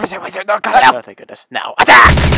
Wizard, wizard, no, cut it out! Oh, thank goodness. Now, attack!